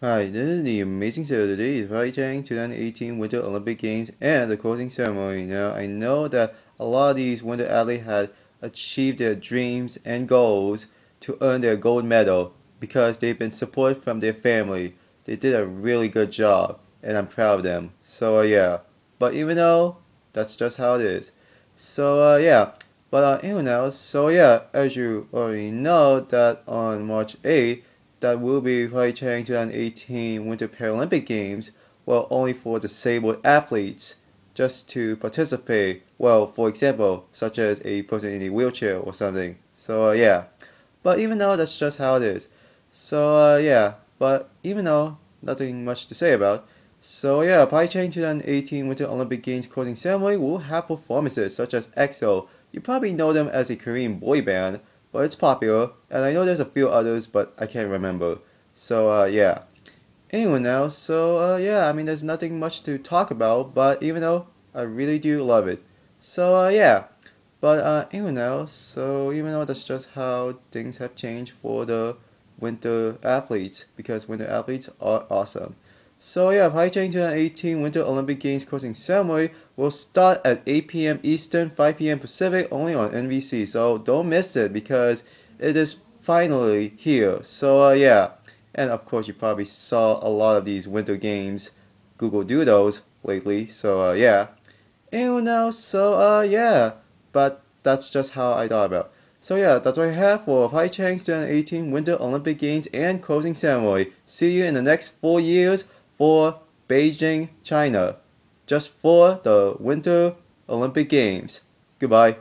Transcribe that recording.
Hi, this is the amazing show today is Pyeongchang 2018 Winter Olympic Games and the closing ceremony. Now, I know that a lot of these winter athletes had achieved their dreams and goals to earn their gold medal because they've been supported from their family. They did a really good job, and I'm proud of them. So, uh, yeah. But even though that's just how it is. So, uh, yeah. But uh, anyone else, so yeah, as you already know, that on March 8th, that will be Pyeongchang 2018 Winter Paralympic Games, well, only for disabled athletes, just to participate. Well, for example, such as a person in a wheelchair or something. So uh, yeah, but even though that's just how it is. So uh, yeah, but even though nothing much to say about. So yeah, Pyeongchang 2018 Winter Olympic Games closing ceremony will have performances such as EXO. You probably know them as a Korean boy band but it's popular, and I know there's a few others, but I can't remember. So, uh, yeah. Anyone else? So, uh, yeah, I mean, there's nothing much to talk about, but even though I really do love it. So, uh, yeah. But, uh, anyone else? So, even though that's just how things have changed for the winter athletes, because winter athletes are awesome. So yeah, Pyeongchang 2018 Winter Olympic Games closing ceremony will start at 8 p.m. Eastern, 5 p.m. Pacific, only on NBC. So don't miss it because it is finally here. So uh, yeah, and of course you probably saw a lot of these Winter Games Google Doodles lately. So uh, yeah, and now so uh yeah, but that's just how I thought about. So yeah, that's what I have for Pyeongchang 2018 Winter Olympic Games and closing ceremony. See you in the next four years for Beijing, China, just for the Winter Olympic Games. Goodbye.